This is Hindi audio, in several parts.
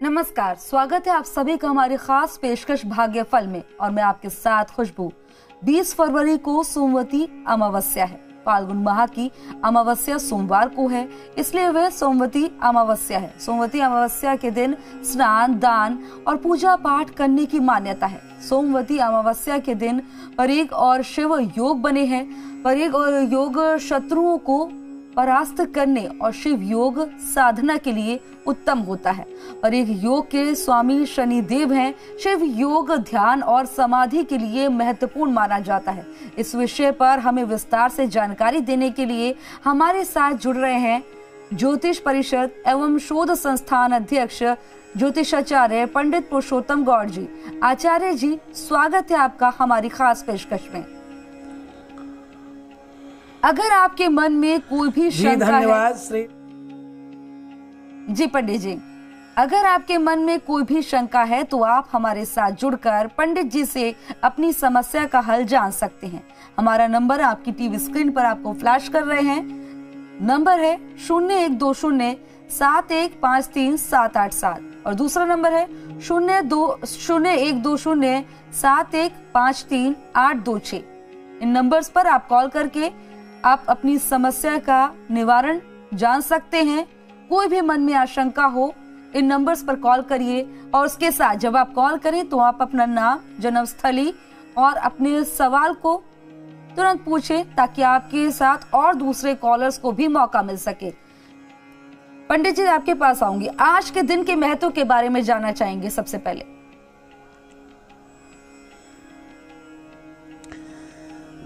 नमस्कार, स्वागत है आप सभी का हमारी खास पेशकश भाग्य फल में और मैं आपके साथ खुशबू। 20 फरवरी को सोमवती अमावस्या है। फाल्गुन माह की अमावस्या सोमवार को है, इसलिए वह सोमवती अमावस्या है। सोमवती अमावस्या के दिन स्नान, दान और पूजा पाठ करने की मान्यता है। सोमवती अमावस्या के दिन परीग और शिव योग बने हैं। परीग और योग शत्रुओं को परास्त करने और शिव योग साधना के लिए उत्तम होता है। और एक योग के स्वामी शनि देव हैं, शिव योग ध्यान और समाधि के लिए महत्वपूर्ण माना जाता है। इस विषय पर हमें विस्तार से जानकारी देने के लिए हमारे साथ जुड़ रहे हैं ज्योतिष परिषद एवं शोध संस्थान अध्यक्ष ज्योतिषाचार्य पंडित पुरुषोत्तम गौड़ जी। आचार्य जी, स्वागत है आपका हमारी खास पेशकश में। अगर आपके मन में कोई भी शंका है धन्यवाद श्री जी पंडित जी। अगर आपके मन में कोई भी शंका है तो आप हमारे साथ जुड़कर पंडित जी से अपनी समस्या का हल जान सकते हैं। हमारा नंबर आपकी टीवी स्क्रीन पर आपको फ्लैश कर रहे हैं। नंबर है शून्य एक दो शून्य सात एक पाँच तीन सात आठ सात। और दूसरा नंबर है शून्य दो शून्य एक दो शून्य सात एक पाँच तीन आठ दो छ इन नंबर्स पर आप कॉल करके आप अपनी समस्या का निवारण जान सकते हैं। कोई भी मन में आशंका हो, इन नंबर्स पर कॉल करिए और उसके साथ जब आप कॉल करें तो आप अपना नाम जन्म स्थली और अपने सवाल को तुरंत पूछें ताकि आपके साथ और दूसरे कॉलर्स को भी मौका मिल सके। पंडित जी आपके पास आऊँगी। आज के दिन के महत्व के बारे में जानना चाहेंगे सबसे पहले।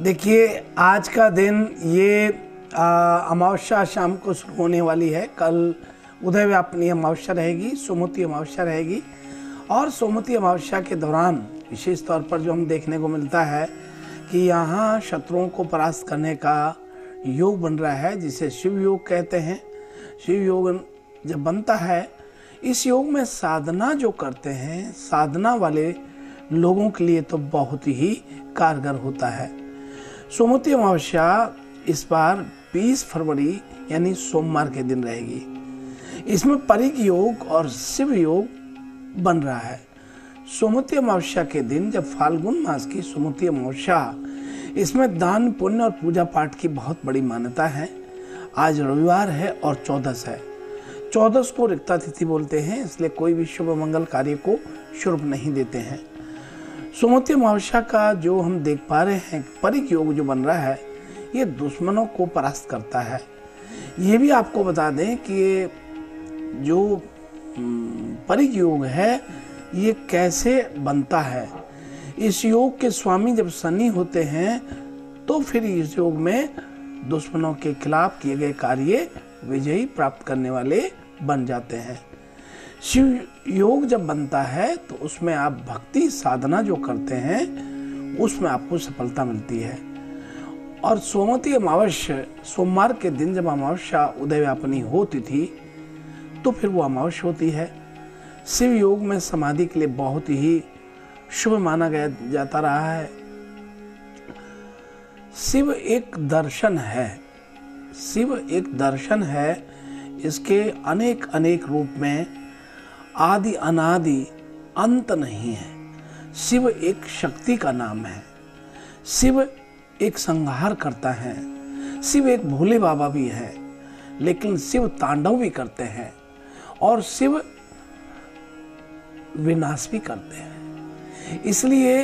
देखिए, आज का दिन ये अमावस्या शाम को शुरू होने वाली है। कल उदय व्यापनी अमावस्या रहेगी, सोमवती अमावस्या रहेगी। और सोमवती अमावस्या के दौरान विशेष तौर पर जो हम देखने को मिलता है कि यहाँ शत्रुओं को परास्त करने का योग बन रहा है, जिसे शिव योग कहते हैं। शिव योग जब बनता है, इस योग में साधना जो करते हैं, साधना वाले लोगों के लिए तो बहुत ही कारगर होता है। सोमवती अमावस्या इस बार 20 फरवरी यानी सोमवार के दिन रहेगी। इसमें परिक योग और शिव योग बन रहा है। सोमवती अमावस्या के दिन जब फाल्गुन मास की सोमवती अमावस्या, इसमें दान, पुण्य और पूजा पाठ की बहुत बड़ी मान्यता है। आज रविवार है और चौदस है। चौदस को रिक्ता तिथि बोलते हैं, इसलिए कोई भी शुभ मंगल कार्य को शुभ नहीं देते हैं। सुमति अमावस्या का जो हम देख पा रहे हैं परिक योग जो बन रहा है ये दुश्मनों को परास्त करता है। ये भी आपको बता दें कि जो हम्म, परिक योग है ये कैसे बनता है। इस योग के स्वामी जब शनि होते हैं तो फिर इस योग में दुश्मनों के खिलाफ किए गए कार्य विजयी प्राप्त करने वाले बन जाते हैं। शिव योग जब बनता है तो उसमें आप भक्ति साधना जो करते हैं, उसमें आपको सफलता मिलती है। और सोमवती अमावस्या, सोमवार के दिन जब अमावस्या उदय व्यापनी होती थी तो फिर वो अमावस्या होती है। शिव योग में समाधि के लिए बहुत ही शुभ माना गया, जाता रहा है। शिव एक दर्शन है। शिव एक दर्शन है, इसके अनेक अनेक रूप में आदि अनादि अंत नहीं है। शिव एक शक्ति का नाम है। शिव एक संहार करता है। शिव एक भोले बाबा भी है, लेकिन शिव तांडव भी करते हैं और शिव विनाश भी करते हैं। इसलिए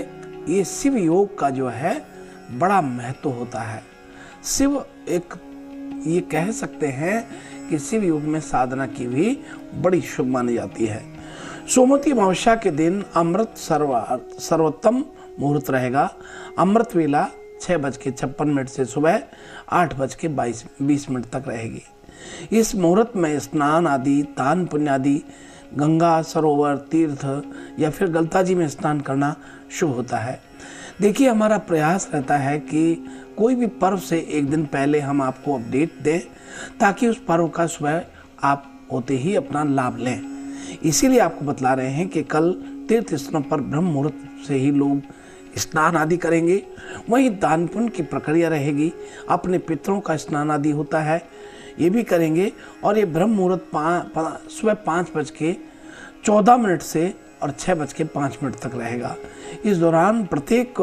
ये शिव योग का जो है, बड़ा महत्व होता है। शिव एक, ये कह सकते हैं कि शिव योग में साधना की भी बड़ी शुभ मानी जाती है। सोमवती अमावस्या के दिन अमृत सर्वा, सर्वोत्तम मुहूर्त रहेगा। अमृत वेला छः बज के छप्पन मिनट से सुबह आठ बज के बाईस, बीस मिनट तक रहेगी। इस मुहूर्त में स्नान आदि, दान पुण्य आदि, गंगा, सरोवर, तीर्थ या फिर गलता जी में स्नान करना शुभ होता है। देखिए, हमारा प्रयास रहता है कि कोई भी पर्व से एक दिन पहले हम आपको अपडेट दें, ताकि उस पर्व का सुबह आप होते ही अपना लाभ लें। इसीलिए आपको बतला रहे हैं कि कल तीर्थ स्थलों पर ब्रह्म मुहूर्त से ही लोग स्नान आदि करेंगे। वहीं दान पुण्य की प्रक्रिया रहेगी। अपने पितरों का स्नान आदि होता है, ये भी करेंगे। और ये ब्रह्म मुहूर्त सुबह पाँच बज के चौदह मिनट से और छः बज के पाँच मिनट तक रहेगा। इस दौरान प्रत्येक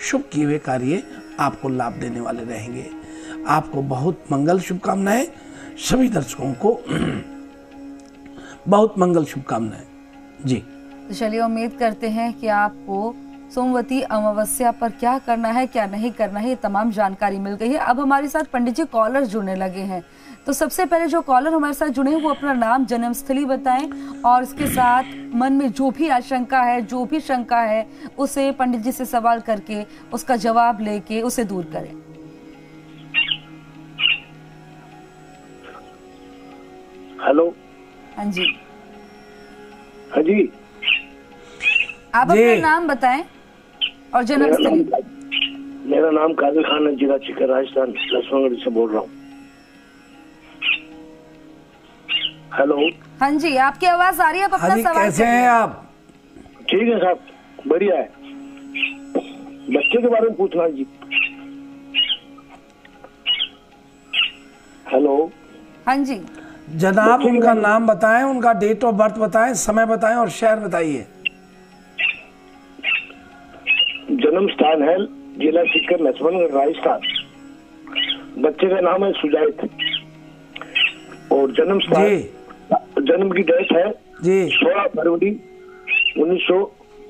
शुभ किए हुए कार्य आपको लाभ देने वाले रहेंगे। आपको बहुत मंगल शुभकामनाएँ। सभी दर्शकों को बहुत मंगल शुभकामनाएँ। जी। तो चलिए उम्मीद करते हैं कि आपको सोमवती अमावस्या पर क्या करना है क्या नहीं करना है ये तमाम जानकारी मिल गई है। अब हमारे साथ पंडित जी कॉलर जुड़ने लगे हैं। तो सबसे पहले जो कॉलर हमारे साथ जुड़े हैं वो अपना नाम जन्मस्थली बताएँ और इसके साथ मन में जो भी आशंका है जो भी शंका है उसे पंडित जी से सवाल करके उसका जवाब लेके उसे दूर करें। हेलो। हाँ जी। हाँ जी। आप जी। अपना नाम बताएँ और मेरा नाम जन्मस्थली मेरा नाम कादिर खान है जिला चिकर राजस्थान लक्ष्मणगढ़ से बोल रहा हूँ। हेलो। हाँ जी आपकी आवाज़ आ रही है? आप हाँ अपना सवाल कैसे हैं आप? ठीक है साहब बढ़िया है। बच्चे के बारे में पूछना है जी। हेलो। हाँ जी। जनाब उनका नाम बताएँ उनका डेट ऑफ़ बर्थ बताएँ समय बताएँ और शहर बताइए। जन्म स्थान है जिला सीकर लक्ष्मणगढ़ राजस्थान। बच्चे का नाम है सुजाइत। और जन्म जी। स्थान जन्म की डेट है जी। सोलह फरवरी उन्नीस सौ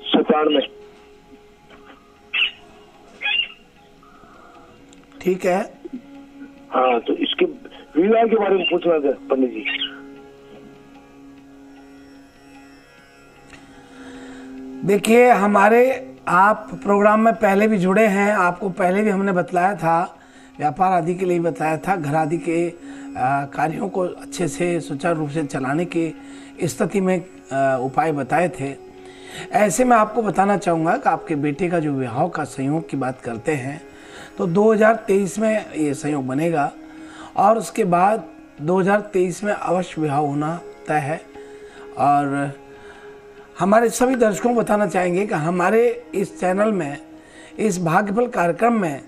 सतानवे ठीक है। हाँ तो इसके विवाह के बारे में पूछना था पंडित जी। देखिए, हमारे आप प्रोग्राम में पहले भी जुड़े हैं, आपको पहले भी हमने बतलाया था, व्यापार आदि के लिए बताया था, घर आदि के कार्यों को अच्छे से, सुचारू रूप से चलाने की स्थिति में उपाय बताए थे। ऐसे में आपको बताना चाहूँगा कि आपके बेटे का जो विवाह का संयोग की बात करते हैं तो 2023 में ये संयोग बनेगा। और उसके बाद 2023 में अवश्य विवाह होना तय है। और हमारे सभी दर्शकों को बताना चाहेंगे कि हमारे इस चैनल में, इस भाग्यफल कार्यक्रम में,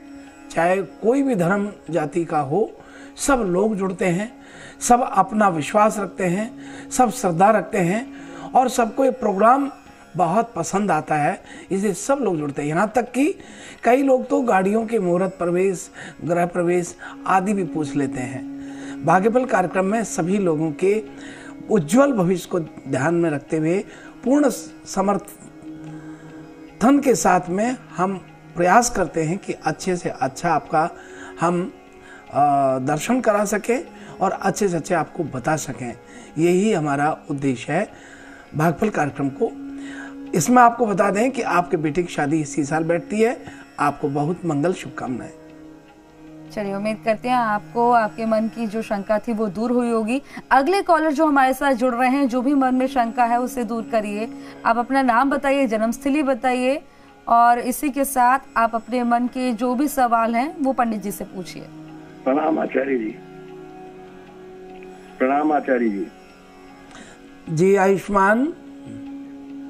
चाहे कोई भी धर्म, जाति का हो, सब लोग जुड़ते हैं, सब अपना विश्वास रखते हैं, सब श्रद्धा रखते हैं और सबको ये प्रोग्राम बहुत पसंद आता है, इसे सब लोग जुड़ते हैं। यहाँ तक कि कई लोग तो गाड़ियों के मुहूर्त प्रवेश, गृह प्रवेश आदि भी पूछ लेते हैं। भाग्यफल कार्यक्रम में सभी लोगों के उज्जवल भविष्य को ध्यान में रखते हुए पूर्ण समर्थन के साथ में हम प्रयास करते हैं कि अच्छे से अच्छा आपका हम दर्शन करा सकें और अच्छे से अच्छे आपको बता सकें। यही हमारा उद्देश्य है। भागफल कार्यक्रम को इसमें आपको बता दें कि आपके बेटे की शादी इसी साल बैठती है। आपको बहुत मंगल शुभकामनाएँ। चलिए उम्मीद करते हैं आपको आपके मन की जो शंका थी वो दूर हुई होगी। अगले कॉलर जो हमारे साथ जुड़ रहे हैं जो भी मन में शंका है उसे दूर करिए। आप अपना नाम बताइए जन्मस्थली बताइए और इसी के साथ आप अपने मन के जो भी सवाल हैं वो पंडित जी से पूछिए। प्रणाम आचार्य जी। प्रणाम आचार्य जी। जी आयुष्मान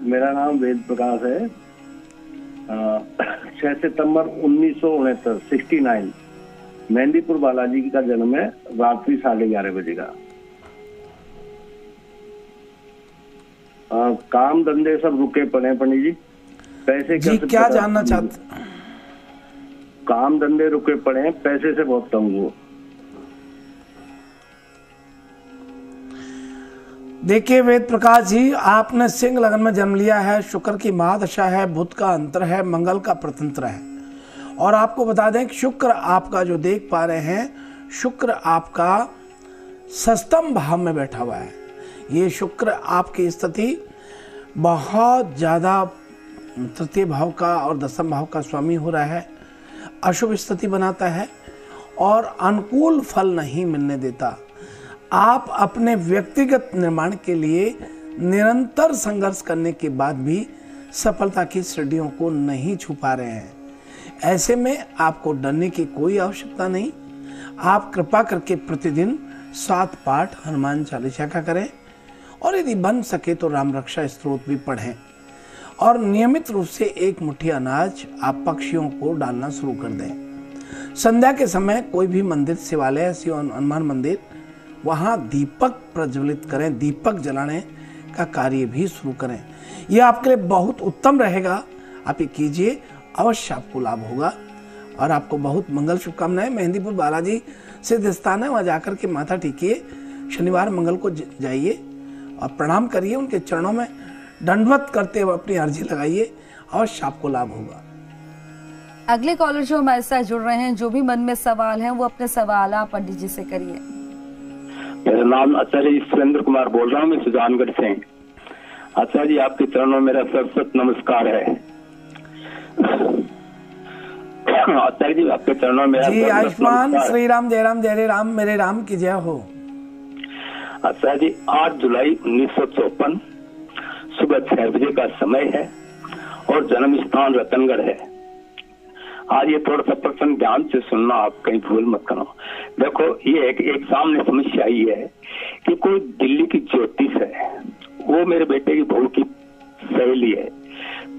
मेरा नाम वेद प्रकाश है। छह सितंबर उन्नीस सौ उनहत्तर सिक्सटी नाइन। मेहंदीपुर बालाजी का जन्म है रात्रि साढ़े ग्यारह बजे का। आ, काम धंधे सब रुके पड़े हैं पंडित जी। पैसे जी क्या जानना चाहते काम धंधे रुके पड़े हैं पैसे से बहुत तंग हो देखिए वेद प्रकाश जी, आपने सिंह लगन में जन्म लिया है, शुक्र की महादशा है, बुध का अंतर है, मंगल का प्रतंत्र है। और आपको बता दें कि शुक्र आपका जो देख पा रहे हैं, शुक्र आपका सस्तम भाव में बैठा हुआ है। ये शुक्र आपकी स्थिति बहुत ज़्यादा तृतीय भाव का और दसम भाव का स्वामी हो रहा है, अशुभ स्थिति बनाता है और अनुकूल फल नहीं मिलने देता। आप अपने व्यक्तिगत निर्माण के लिए निरंतर संघर्ष करने के बाद भी सफलता की सीढ़ियों को नहीं छू पा रहे हैं। ऐसे में आपको डरने की कोई आवश्यकता नहीं। आप कृपा करके प्रतिदिन सात पाठ हनुमान चालीसा का करें और यदि बन सके तो राम रक्षा स्त्रोत भी पढ़ें। और नियमित रूप से एक मुट्ठी अनाज आप पक्षियों को डालना शुरू कर दें। संध्या के समय कोई भी मंदिर, शिवालय, शिव हनुमान मंदिर वहाँ दीपक प्रज्वलित करें, दीपक जलाने का कार्य भी शुरू करें। यह आपके लिए बहुत उत्तम रहेगा। आप ये कीजिए, अवश्य आपको लाभ होगा। और आपको बहुत मंगल शुभकामनाएँ। मेहंदीपुर बालाजी सिद्ध स्थान है, वहाँ जाकर के माथा टीकिए। शनिवार मंगल को जाइए और प्रणाम करिए उनके चरणों में। दंडवत करते हुए अपनी अर्जी लगाइए। अवश्य आपको लाभ होगा। अगले कॉलर जो हमारे साथ जुड़ रहे हैं, जो भी मन में सवाल हैं, वो अपने सवाल आप पंडित जी से करिए। मेरा नाम आचार्य सुरेंद्र कुमार बोल रहा हूँ मैं सुजानगढ़ से। आचार्य जी आपके चरणों में मेरा सरस्वत नमस्कार है। आचार्य जी आपके चरणों में जी आयुष्मान श्री राम जय राम जय राम मेरे राम की जय हो। आचार्य जी आठ जुलाई उन्नीस सौ चौपन सुबह छह बजे का समय है और जन्म स्थान रतनगढ़ है। आज ये थोड़ा सा प्रश्न ध्यान से सुनना आप कहीं भूल मत करो। देखो ये एक, एक सामने समस्या ये है कि कोई दिल्ली की ज्योतिष है वो मेरे बेटे की बहू की सहेली है।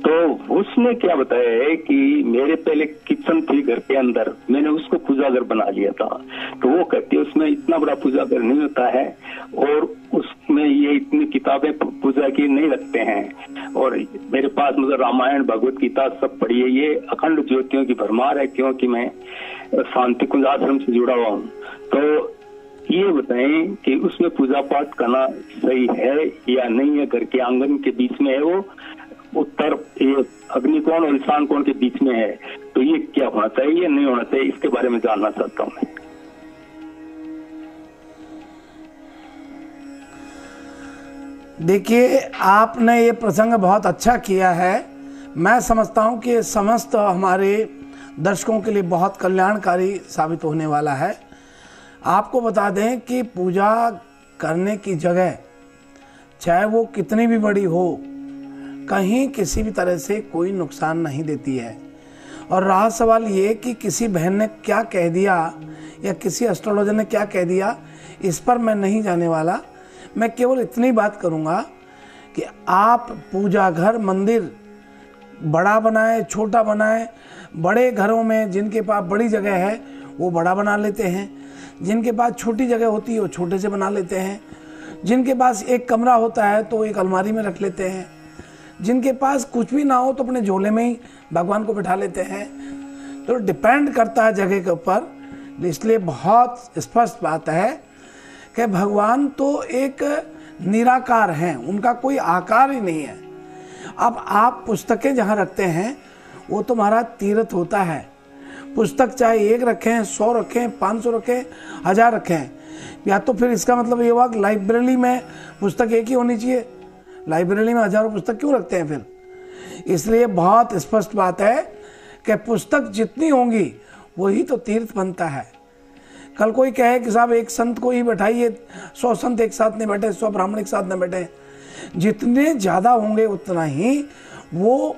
तो उसने क्या बताया है कि मेरे पहले किचन थी घर के अंदर। मैंने उसको पूजा घर बना लिया था। तो वो कहती है, उसमें इतना बड़ा पूजा घर नहीं होता है और उसमें ये इतनी किताबें पूजा की नहीं रखते हैं। और मेरे पास मतलब रामायण, भगवत गीता सब पढ़ी है। ये अखंड ज्योतियों की भरमार है, क्योंकि मैं शांति कुंज आश्रम से जुड़ा हुआ हूँ। तो ये बताएँ कि उसमें पूजा पाठ करना सही है या नहीं है? घर के आँगन के बीच में है वो। उत्तर अग्निकोण और ईशान कोण के बीच में है? तो ये क्या होना चाहिए नहीं होना चाहिए इसके बारे में जानना चाहता हूँ देखिए, आपने ये प्रसंग बहुत अच्छा किया है। मैं समझता हूँ कि समस्त हमारे दर्शकों के लिए बहुत कल्याणकारी साबित होने वाला है। आपको बता दें कि पूजा करने की जगह, चाहे वो कितनी भी बड़ी हो कहीं किसी भी तरह से कोई नुकसान नहीं देती है। और रहा सवाल ये कि किसी बहन ने क्या कह दिया या किसी एस्ट्रोलॉजर ने क्या कह दिया, इस पर मैं नहीं जाने वाला। मैं केवल इतनी बात करूँगा कि आप पूजा घर, मंदिर बड़ा बनाए, छोटा बनाए, बड़े घरों में जिनके पास बड़ी जगह है, वो बड़ा बना लेते हैं। जिनके पास छोटी जगह होती है, वो छोटे से बना लेते हैं। जिनके पास एक कमरा होता है तो एक अलमारी में रख लेते हैं। जिनके पास कुछ भी ना हो तो अपने झोले में ही भगवान को बिठा लेते हैं। तो डिपेंड करता है जगह के ऊपर। इसलिए बहुत स्पष्ट बात है कि भगवान तो एक निराकार हैं, उनका कोई आकार ही नहीं है। अब आप पुस्तकें जहाँ रखते हैं, वो तुम्हारा तीर्थ होता है। पुस्तक चाहे एक रखें, सौ रखें, पाँच सौ रखें, हज़ार रखें। या तो फिर इसका मतलब ये हुआ कि लाइब्रेरी में पुस्तक एक ही होनी चाहिए। लाइब्रेरी में हज़ारों पुस्तक क्यों रखते हैं फिर? इसलिए बहुत स्पष्ट बात है कि पुस्तक जितनी होंगी, वही तो तीर्थ बनता है। कल कोई कहे कि साहब एक संत को ही बैठाइए, सौ संत एक साथ नहीं बैठे, सौ ब्राह्मण एक साथ नहीं बैठे। जितने ज़्यादा होंगे उतना ही वो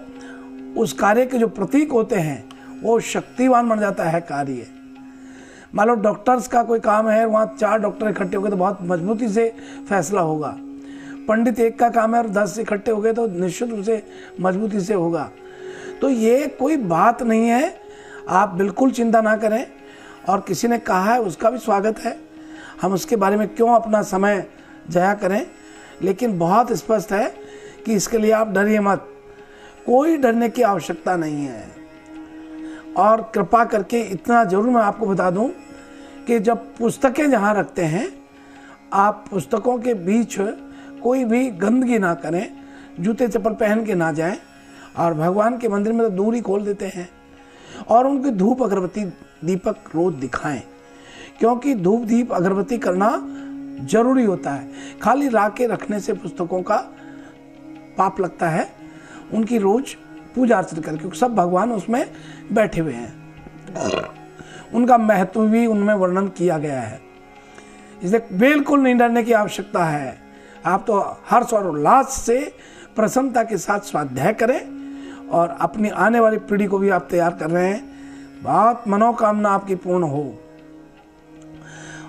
उस कार्य के जो प्रतीक होते हैं, वो शक्तिवान बन जाता है कार्य। मान लो डॉक्टर्स का कोई काम है, वहाँ चार डॉक्टर इकट्ठे हो गए तो बहुत मजबूती से फैसला होगा। पंडित एक का काम है और दस इकट्ठे हो गए तो निश्चित रूप से मजबूती से होगा। तो ये कोई बात नहीं है। आप बिल्कुल चिंता ना करें। और किसी ने कहा है, उसका भी स्वागत है। हम उसके बारे में क्यों अपना समय जया करें? लेकिन बहुत स्पष्ट है कि इसके लिए आप डरिए मत। कोई डरने की आवश्यकता नहीं है। और कृपा करके इतना ज़रूर मैं आपको बता दूँ कि जब पुस्तकें जहाँ रखते हैं, आप पुस्तकों के बीच कोई भी गंदगी ना करें, जूते चप्पल पहन के ना जाएँ, और भगवान के मंदिर में तो दूरी खोल देते हैं। और उनकी धूप अगरबत्ती दीपक रोज दिखाएँ, क्योंकि धूप दीप अगरबत्ती करना ज़रूरी होता है। खाली ला के रखने से पुस्तकों का पाप लगता है, उनकी रोज पूजा अर्चना कर, क्योंकि सब भगवान उसमें बैठे हुए हैं। उनका महत्व भी उनमें वर्णन किया गया है। इसलिए बिल्कुल नहीं डरने की आवश्यकता है। आप तो हर्ष और उल्लास से प्रसन्नता के साथ स्वाध्याय करें और अपनी आने वाली पीढ़ी को भी आप तैयार कर रहे हैं। बहुत मनोकामना आपकी पूर्ण हो।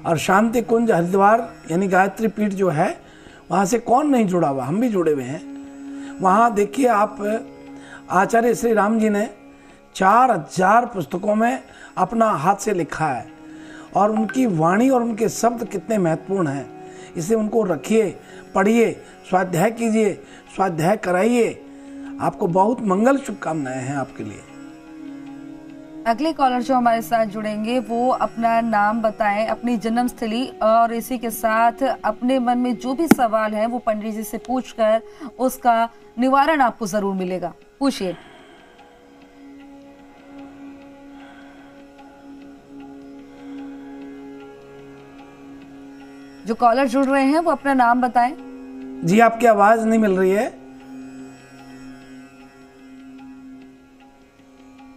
और शांति कुंज हरिद्वार यानी गायत्री पीठ जो है, वहाँ से कौन नहीं जुड़ा हुआ? हम भी जुड़े हुए हैं। वहाँ देखिए आप, आचार्य श्री राम जी ने चार हज़ार पुस्तकों में अपना हाथ से लिखा है और उनकी वाणी और उनके शब्द कितने महत्वपूर्ण हैं। इसे उनको रखिए, पढ़िए, स्वाध्याय कीजिए, स्वाध्याय कराइए। आपको बहुत मंगल शुभकामनाएँ हैं आपके लिए। अगले कॉलर जो हमारे साथ जुड़ेंगे, वो अपना नाम बताएँ, अपनी जन्म स्थली और इसी के साथ अपने मन में जो भी सवाल है, वो पंडित जी से पूछकर उसका निवारण आपको ज़रूर मिलेगा। पूछिए। जो कॉलर जुड़ रहे हैं वो अपना नाम बताएँ। जी आपकी आवाज़ नहीं मिल रही है।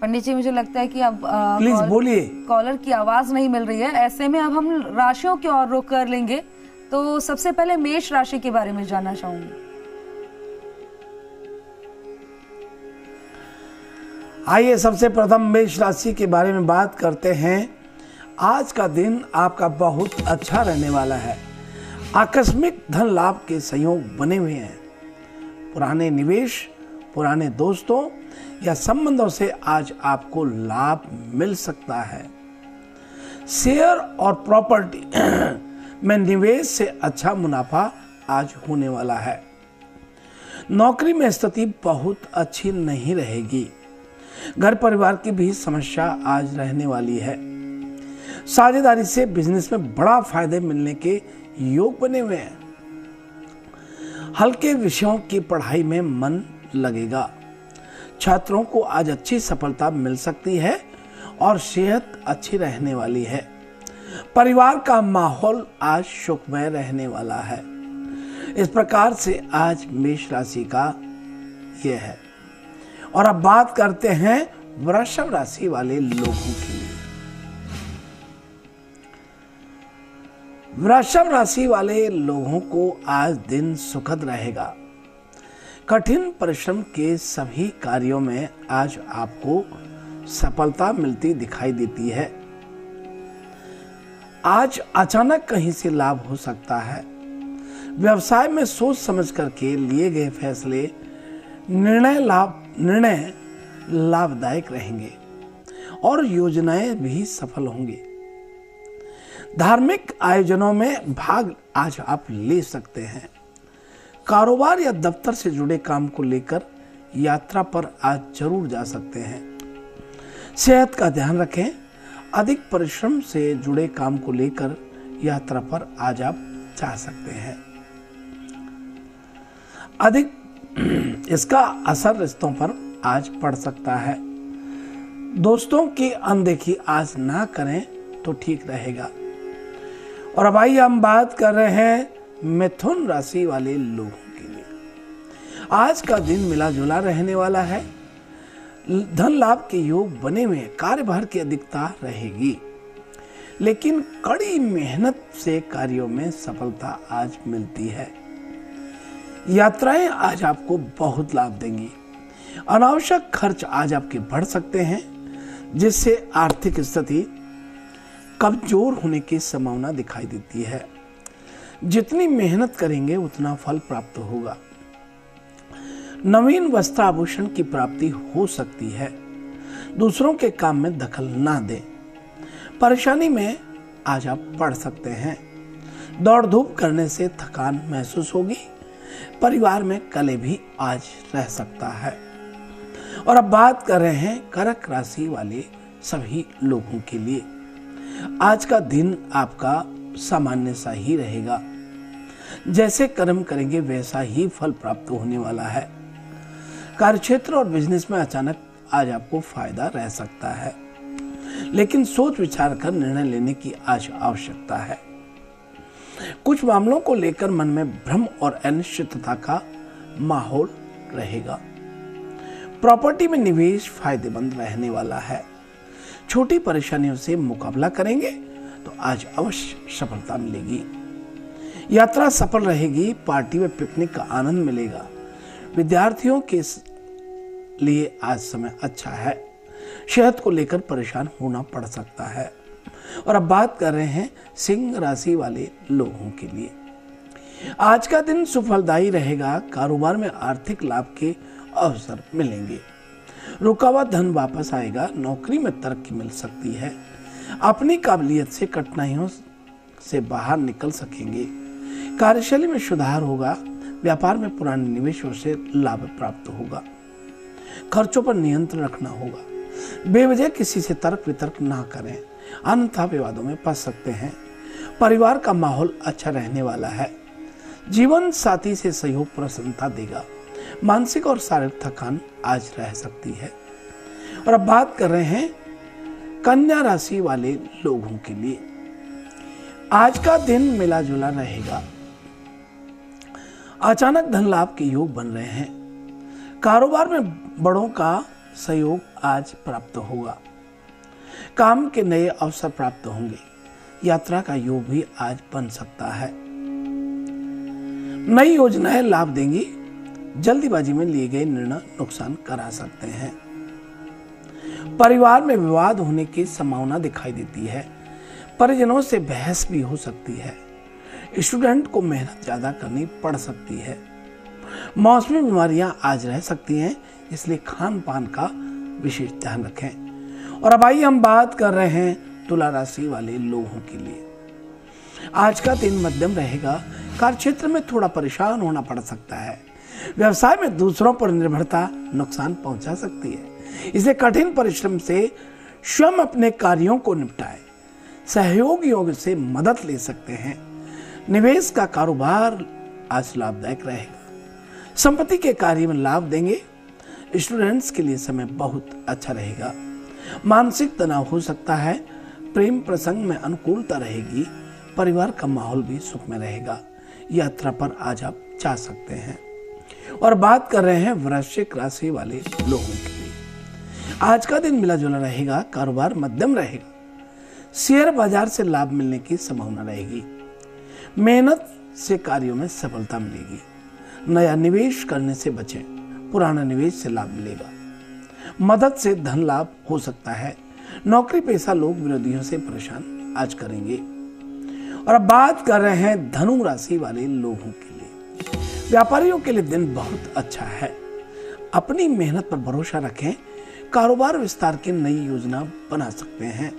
पंडित जी मुझे लगता है कि अब प्लीज़ बोलिए। कॉलर की आवाज़ नहीं मिल रही है। ऐसे में अब हम राशियों की ओर रुख कर लेंगे। तो सबसे पहले मेष राशि के बारे में जानना चाहूँगी। आइए सबसे प्रथम मेष राशि के बारे में बात करते हैं। आज का दिन आपका बहुत अच्छा रहने वाला है। आकस्मिक धन लाभ के संयोग बने हुए हैं। पुराने निवेश, पुराने दोस्तों या संबंधों से आज आपको लाभ मिल सकता है। शेयर और प्रॉपर्टी में निवेश से अच्छा मुनाफा आज होने वाला है। नौकरी में स्थिति बहुत अच्छी नहीं रहेगी। घर परिवार की भी समस्या आज रहने वाली है। साझेदारी से बिज़नेस में बड़ा फ़ायदे मिलने के योग बने हुए हैं। हल्के विषयों की पढ़ाई में मन लगेगा। छात्रों को आज अच्छी सफलता मिल सकती है और सेहत अच्छी रहने वाली है। परिवार का माहौल आज सुखमय रहने वाला है। इस प्रकार से आज मेष राशि का यह है। और अब बात करते हैं वृषभ राशि वाले लोगों की। वृषभ राशि वाले लोगों को आज दिन सुखद रहेगा। कठिन परिश्रम के सभी कार्यों में आज आपको सफलता मिलती दिखाई देती है। आज अचानक कहीं से लाभ हो सकता है। व्यवसाय में सोच समझ करके लिए गए फैसले निर्णय लाभ, निर्णय लाभदायक रहेंगे और योजनाएँ भी सफल होंगी। धार्मिक आयोजनों में भाग आज आप ले सकते हैं। कारोबार या दफ्तर से जुड़े काम को लेकर यात्रा पर आज ज़रूर जा सकते हैं। सेहत का ध्यान रखें। अधिक परिश्रम से जुड़े काम को लेकर यात्रा पर आज आप जा सकते हैं। अधिक इसका असर रिश्तों पर आज पड़ सकता है। दोस्तों की अनदेखी आज ना करें तो ठीक रहेगा। और अब आइए हम बात कर रहे हैं मिथुन राशि वाले लोगों के लिए। आज का दिन मिला जुला रहने वाला है। धन लाभ के योग बने हुए कार्यभार की अधिकता रहेगी। लेकिन कड़ी मेहनत से कार्यों में सफलता आज मिलती है। यात्राएँ आज आपको बहुत लाभ देंगी। अनावश्यक खर्च आज आपके बढ़ सकते हैं, जिससे आर्थिक स्थिति कमज़ोर होने की संभावना दिखाई देती है। जितनी मेहनत करेंगे, उतना फल प्राप्त होगा। नवीन वस्त्र आभूषण की प्राप्ति हो सकती है। दूसरों के काम में दखल ना दें। परेशानी में आज आप पढ़ सकते हैं। दौड़ धूप करने से थकान महसूस होगी। परिवार में कले भी आज रह सकता है। और अब बात कर रहे हैं करक राशि वाले सभी लोगों के लिए। आज का दिन आपका सामान्य सा ही रहेगा। जैसे कर्म करेंगे, वैसा ही फल प्राप्त होने वाला है। कार्यक्षेत्र और बिज़नेस में अचानक आज आपको फ़ायदा रह सकता है। लेकिन सोच विचार कर निर्णय लेने की आज आवश्यकता है। कुछ मामलों को लेकर मन में भ्रम और अनिश्चितता का माहौल रहेगा। प्रॉपर्टी में निवेश फ़ायदेमंद रहने वाला है। छोटी परेशानियों से मुकाबला करेंगे तो आज अवश्य सफलता मिलेगी। यात्रा सफल रहेगी, पार्टी में पिकनिक का आनंद मिलेगा। विद्यार्थियों के लिए आज समय अच्छा है। सेहत को लेकर परेशान होना पड़ सकता है। और अब बात कर रहे हैं सिंह राशि वाले लोगों के लिए। आज का दिन सुफलदायी रहेगा, कारोबार में आर्थिक लाभ के अवसर मिलेंगे। रुका हुआ धन वापस आएगा, नौकरी में तरक्की मिल सकती है। अपनी काबिलियत से कठिनाइयों से बाहर निकल सकेंगे। कार्यशैली में सुधार होगा, व्यापार में पुराने निवेशों से लाभ प्राप्त होगा। खर्चों पर नियंत्रण रखना होगा। बेवजह किसी से तर्क वितर्क ना करें, अन्यथा विवादों में फंस सकते हैं। परिवार का माहौल अच्छा रहने वाला है। जीवन साथी से सहयोग प्रसन्नता देगा। मानसिक और शारीरिक थकान आज रह सकती है। और अब बात कर रहे हैं कन्या राशि वाले लोगों के लिए। आज का दिन मिला जुला रहेगा। अचानक धन लाभ के योग बन रहे हैं। कारोबार में बड़ों का सहयोग आज प्राप्त होगा। काम के नए अवसर प्राप्त होंगे। यात्रा का योग भी आज बन सकता है। नई योजनाएँ लाभ देंगी। जल्दीबाजी में लिए गए निर्णय नुकसान करा सकते हैं। परिवार में विवाद होने की संभावना दिखाई देती है। परिजनों से बहस भी हो सकती है। स्टूडेंट को मेहनत ज़्यादा करनी पड़ सकती है। मौसमी बीमारियाँ आज रह सकती हैं, इसलिए खान पान का विशेष ध्यान रखें। और अब आइए हम बात कर रहे हैं तुला राशि वाले लोगों के लिए। आज का दिन मध्यम रहेगा। कार्य क्षेत्र में थोड़ा परेशान होना पड़ सकता है। व्यवसाय में दूसरों पर निर्भरता नुकसान पहुँचा सकती है। इसे कठिन परिश्रम से स्वयं अपने कार्यों को निपटाए, सहयोग योग से मदद ले सकते हैं। निवेश का कारोबार आज लाभदायक रहेगा। संपत्ति के कार्य में लाभ देंगे। स्टूडेंट्स के लिए समय बहुत अच्छा रहेगा। मानसिक तनाव हो सकता है। प्रेम प्रसंग में अनुकूलता रहेगी। परिवार का माहौल भी सुख में रहेगा। यात्रा पर आज आप जा सकते हैं। और बात कर रहे हैं वृश्चिक राशि वाले लोगों के। लिए आज का दिन मिला जुला रहेगा, कारोबार मध्यम रहेगा। शेयर बाज़ार से लाभ मिलने की संभावना रहेगी। मेहनत से कार्यों में सफलता मिलेगी। नया निवेश करने से बचें, पुराना निवेश से लाभ मिलेगा। मदद से धन लाभ हो सकता है। नौकरी पेशा लोग विरोधियों से परेशान आज करेंगे। और अब बात कर रहे हैं धनु राशि वाले लोगों के लिए। व्यापारियों के लिए दिन बहुत अच्छा है। अपनी मेहनत पर भरोसा रखें, कारोबार विस्तार की नई योजना बना सकते हैं।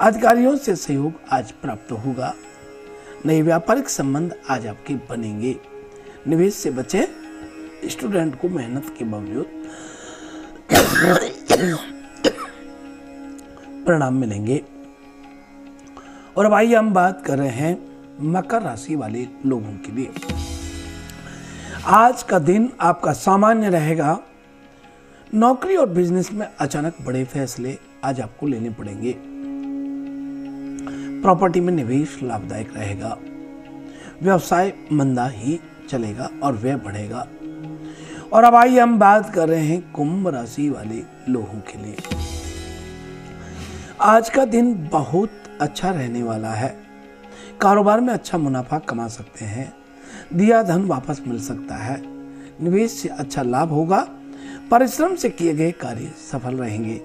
अधिकारियों से सहयोग आज प्राप्त होगा। नए व्यापारिक संबंध आज आपके बनेंगे। निवेश से बचे, स्टूडेंट को मेहनत के बावजूद परिणाम मिलेंगे। और अब आइए हम बात कर रहे हैं मकर राशि वाले लोगों के लिए। आज का दिन आपका सामान्य रहेगा। नौकरी और बिज़नेस में अचानक बड़े फैसले आज आपको लेने पड़ेंगे। प्रॉपर्टी में निवेश लाभदायक रहेगा। व्यवसाय मंदा ही चलेगा और वह बढ़ेगा। और अब आइए हम बात कर रहे हैं कुंभ राशि वाले लोगों के लिए। आज का दिन बहुत अच्छा रहने वाला है। कारोबार में अच्छा मुनाफा कमा सकते हैं। दिया धन वापस मिल सकता है। निवेश से अच्छा लाभ होगा परिश्रम से किए गए कार्य सफल रहेंगे।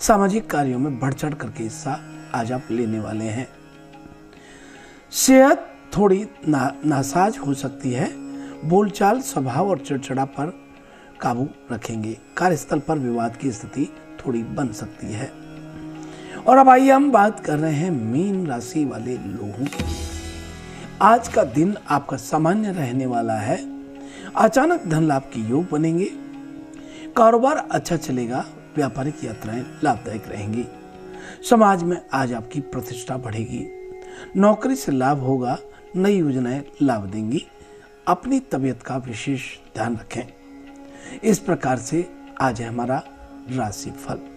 सामाजिक कार्यों में बढ़ चढ़ करके हिस्सा आज आप लेने वाले हैं। सेहत थोड़ी ना, नासाज हो सकती है। बोलचाल स्वभाव और चिड़चिड़ा पर काबू रखेंगे। कार्यस्थल पर विवाद की स्थिति थोड़ी बन सकती है। और अब आइए हम बात कर रहे हैं मीन राशि वाले लोगों के। आज का दिन आपका सामान्य रहने वाला है। अचानक धन लाभ के योग बनेंगे। कारोबार अच्छा चलेगा, व्यापारिक यात्राएँ लाभदायक रहेंगी। समाज में आज आपकी प्रतिष्ठा बढ़ेगी। नौकरी से लाभ होगा, नई योजनाएँ लाभ देंगी। अपनी तबीयत का विशेष ध्यान रखें। इस प्रकार से आज है हमारा राशि फल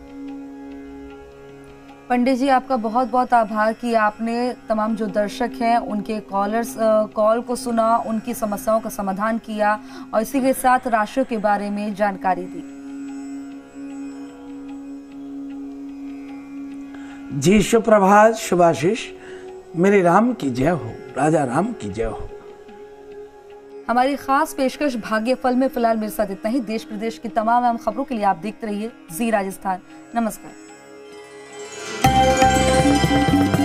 पंडित जी आपका बहुत बहुत आभार कि आपने तमाम जो दर्शक हैं उनके कॉलर्स कॉल को सुना उनकी समस्याओं का समाधान किया और इसी के साथ राशियों के बारे में जानकारी दी। जी सुप्रभात शुभाशीष। मेरे राम की जय हो राजा राम की जय हो। हमारी खास पेशकश भाग्य फल में फ़िलहाल मेरे साथ इतना ही। देश प्रदेश की तमाम अहम खबरों के लिए आप देखते रहिए जी राजस्थान। नमस्कार। Thank you.